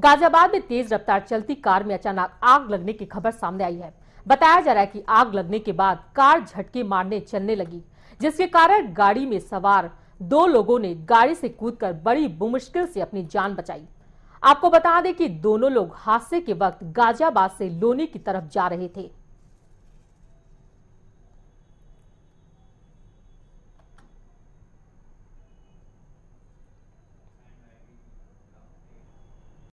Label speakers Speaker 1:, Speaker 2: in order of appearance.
Speaker 1: गाजियाबाद में तेज रफ्तार चलती कार में अचानक आग लगने की खबर सामने आई है। बताया जा रहा है कि आग लगने के बाद कार झटके मारने चलने लगी, जिसके कारण गाड़ी में सवार दो लोगों ने गाड़ी से कूदकर बड़ी मुश्किल से अपनी जान बचाई। आपको बता दें कि दोनों लोग हादसे के वक्त गाजियाबाद से लोनी की तरफ़ जा रहे थे।